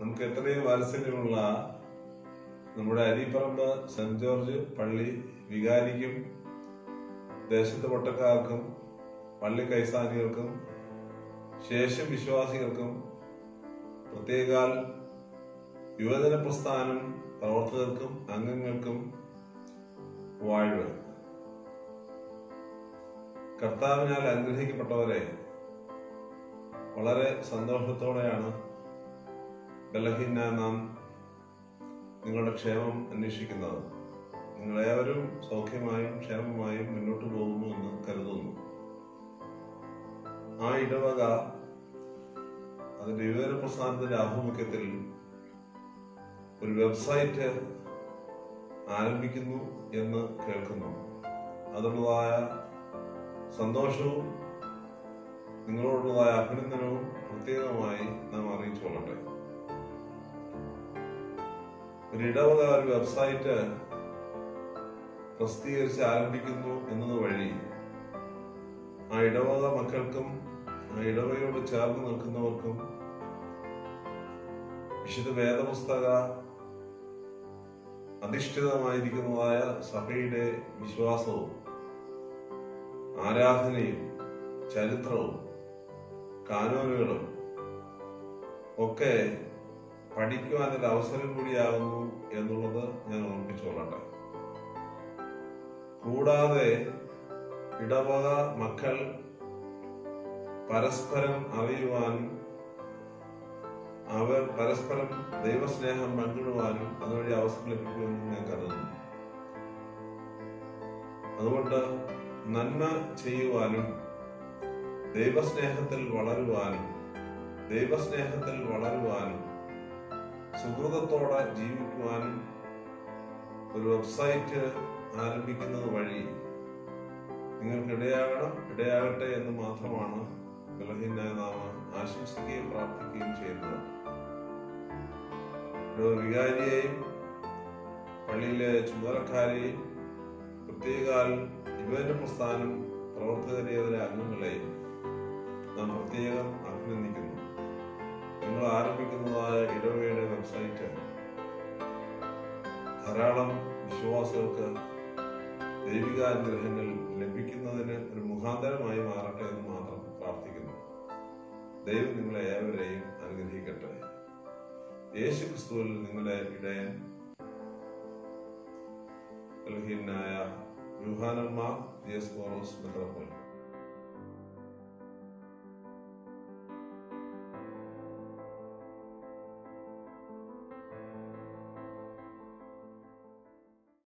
നമുക്ക് എത്രയും വാത്സല്യമുള്ള നമ്മുടെ അരിപ്പറമ്പ് സെന്റ് ജോർജ് പള്ളി വികാരിക്കും ദേശത്ത് പൊട്ടക്കാർക്കും പള്ളി കൈസാനികൾക്കും ശേഷം വിശ്വാസികൾക്കും പ്രത്യേകാൽ യുവജന പ്രസ്ഥാനം പ്രവർത്തകർക്കും അംഗങ്ങൾക്കും വാഴ്വ്. കർത്താവിനാൽ അനുഗ്രഹിക്കപ്പെട്ടവരെ വളരെ സന്തോഷത്തോടെയാണ് ബലഹീന നാം നിങ്ങളുടെ ക്ഷേമം അന്വേഷിക്കുന്നത് നിങ്ങളേവരും സൗഖ്യമായും ക്ഷേമമായും മുന്നോട്ട് പോകുന്നു എന്ന് കരുതുന്നു. ആ ഇടവക അതിന്റെ വിവര പ്രസ്ഥാനത്തിന്റെ ആഭിമുഖ്യത്തിൽ ഒരു വെബ്സൈറ്റ് ആരംഭിക്കുന്നു എന്ന് കേൾക്കുന്നു. അതിനുള്ളതായ സന്തോഷവും നിങ്ങളോടുള്ളതായ അഭിനന്ദനവും പ്രത്യേകമായി നാം അറിയിച്ചു കൊള്ളട്ടെ ഒരു ഇടവക ഒരു വെബ്സൈറ്റ് പ്രസിദ്ധീകരിച്ച് ആരംഭിക്കുന്നു എന്നത് വഴി ആ ഇടവക മക്കൾക്കും ആ ഇടവകയോട് ചേർന്ന് നിൽക്കുന്നവർക്കും വിശുദ്ധ വേദപുസ്തക അധിഷ്ഠിതമായിരിക്കുന്നതായ സഭയുടെ വിശ്വാസവും ആരാധനയും ചരിത്രവും കാനൂനുകളും ഒക്കെ പഠിക്കുവാനൊരു അവസരം കൂടിയാകുന്നു എന്നുള്ളത് ഞാൻ ഓർമ്മിച്ചുകൊള്ളട്ടെ കൂടാതെ ഇടവക മക്കൾ പരസ്പരം അറിയുവാനും അവർ പരസ്പരം ദൈവസ്നേഹം പങ്കിടുവാനും അതുവഴി അവസരം ലഭിക്കുമെന്ന് ഞാൻ കരുതുന്നു. അതുകൊണ്ട് നന്മ ചെയ്യുവാനും ദൈവസ്നേഹത്തിൽ വളരുവാനും ദൈവസ്നേഹത്തിൽ വളരുവാനും സുഹൃതത്തോടെ ജീവിക്കുവാനും ഒരു വെബ്സൈറ്റ് ആരംഭിക്കുന്നത് വഴി നിങ്ങൾക്ക് ഇടയാകണം ഇടയാകട്ടെ എന്ന് മാത്രമാണ് ബലഹീനായ നാമ ആശംസിക്കുകയും പ്രാർത്ഥിക്കുകയും ചെയ്യുന്നത്. വികാരിയെയും പള്ളിയിലെ ചുമതലക്കാരെയും പ്രത്യേകാൽ യുവജന പ്രസ്ഥാനം പ്രവർത്തകരേതര അംഗങ്ങളെയും നാം പ്രത്യേകം ധാരാളം വിശ്വാസികൾക്ക് ദൈവികാനുഗ്രഹങ്ങൾ ലഭിക്കുന്നതിന് ഒരു മുഖാന്തരമായി മാറട്ടെ എന്ന് മാത്രം പ്രാർത്ഥിക്കുന്നു. ദൈവം നിങ്ങളെ ഏവരെയും അനുഗ്രഹിക്കട്ടെ. യേശു ക്രിസ്തുവിൽ നിങ്ങളുടെ ഇടയൻ ബലഹീനായ യുഹാനന്മാർ ജിയസ് കോറോസ് മെത്രാപ്പോൽ